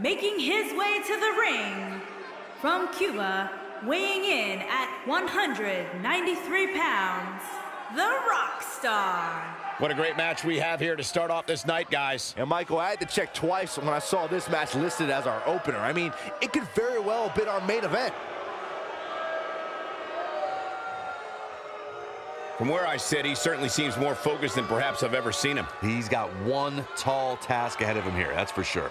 making his way to the ring from Cuba, weighing in at 193 pounds, the Rockstar. What a great match we have here to start off this night, guys. And Michael, I had to check twice when I saw this match listed as our opener. I mean, it could very well have been our main event. From where I sit, he certainly seems more focused than perhaps I've ever seen him. He's got one tall task ahead of him here, that's for sure.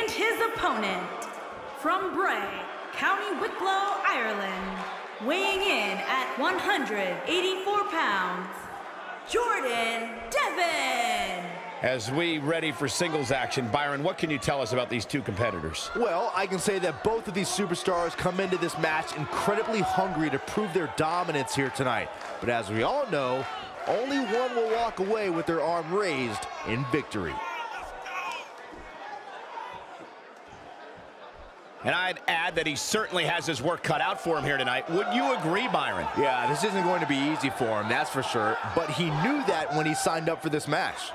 And his opponent, from Bray, County Wicklow, Ireland, weighing in at 184 pounds, Jordan Devlin. As we ready for singles action, Byron, what can you tell us about these two competitors? Well, I can say that both of these superstars come into this match incredibly hungry to prove their dominance here tonight. But as we all know, only one will walk away with their arm raised in victory. And I'd add that he certainly has his work cut out for him here tonight. Would you agree, Byron? Yeah, this isn't going to be easy for him, that's for sure. But he knew that when he signed up for this match.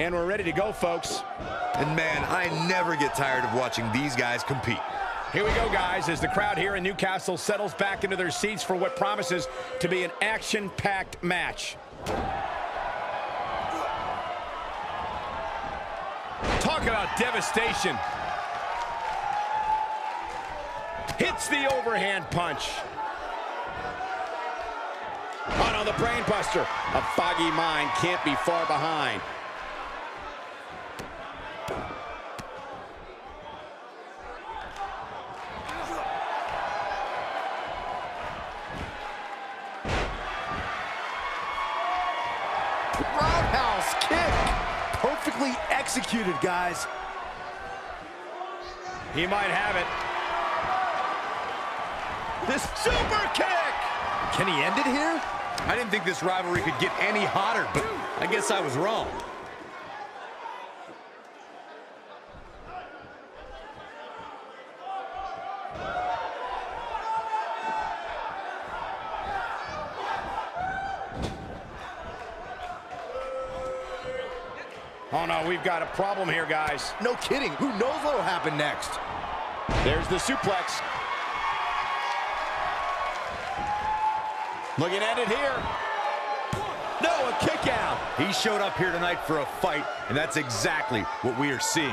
And we're ready to go, folks. And man, I never get tired of watching these guys compete. Here we go, guys, as the crowd here in Newcastle settles back into their seats for what promises to be an action-packed match. Talk about devastation. Hits the overhand punch. Oh no, the brainbuster. A foggy mind can't be far behind. Perfectly executed, guys. He might have it. This super kick! Can he end it here? I didn't think this rivalry could get any hotter, but I guess I was wrong. Oh no, we've got a problem here, guys. No kidding. Who knows what will happen next? There's the suplex. Looking at it here. No, a kick out. He showed up here tonight for a fight, and that's exactly what we are seeing.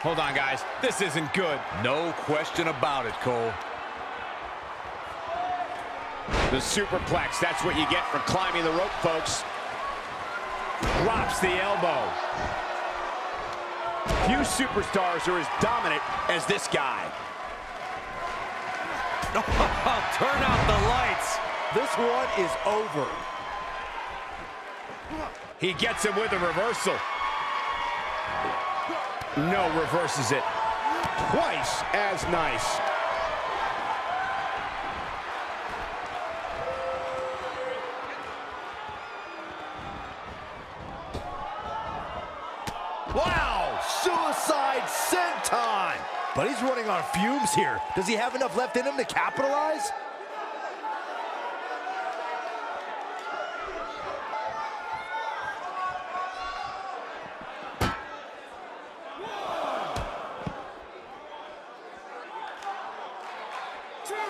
Hold on, guys. This isn't good. No question about it, Cole. The superplex, that's what you get for climbing the rope, folks. Drops the elbow. Few superstars are as dominant as this guy. Oh, turn out the lights. This one is over. He gets him with a reversal. No, reverses it. Twice as nice. Wow, suicide senton! But he's running on fumes here. Does he have enough left in him to capitalize?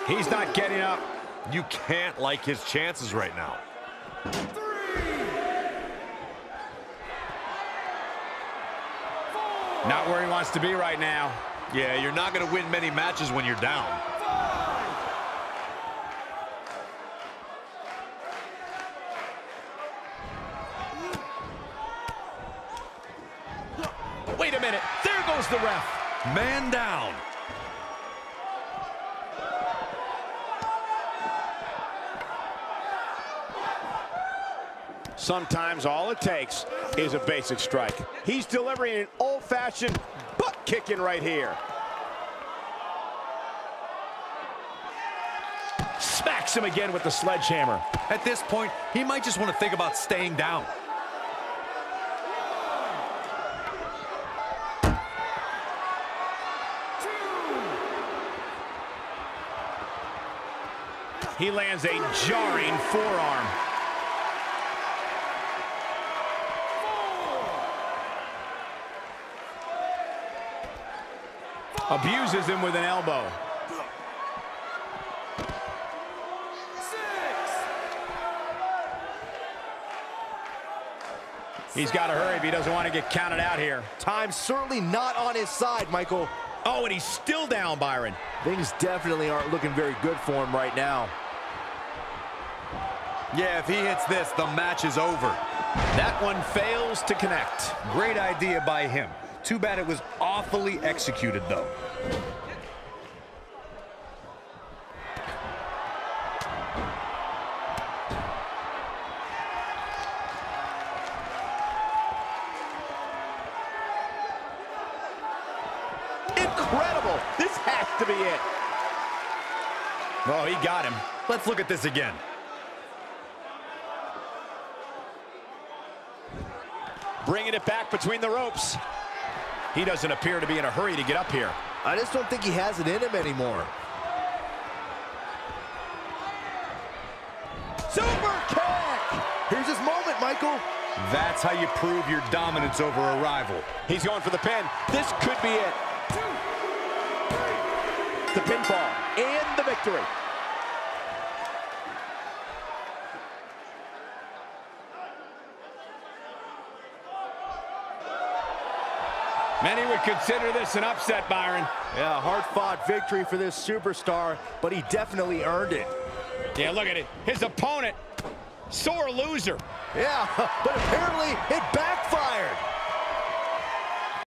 He's not getting up. You can't like his chances right now. Not where he wants to be right now. Yeah, you're not going to win many matches when you're down. Wait a minute. There goes the ref. Man down. Sometimes all it takes is a basic strike. He's delivering an old-fashioned butt kicking right here. Smacks him again with the sledgehammer. At this point, he might just want to think about staying down. He lands a jarring forearm. Abuses him with an elbow. He's got to hurry if he doesn't want to get counted out here. Time's certainly not on his side, Michael. Oh, and he's still down, Byron. Things definitely aren't looking very good for him right now. Yeah, if he hits this, the match is over. That one fails to connect. Great idea by him. Too bad it was awfully executed, though. Incredible. This has to be it. Oh, he got him. Let's look at this again. Bringing it back between the ropes. He doesn't appear to be in a hurry to get up here. I just don't think he has it in him anymore. Super kick! Here's his moment, Michael. That's how you prove your dominance over a rival. He's going for the pin. This could be it. The pinfall and the victory. Many would consider this an upset, Byron. Yeah, hard-fought victory for this superstar, but he definitely earned it. Yeah, look at it. His opponent, sore loser. Yeah, but apparently it backfired.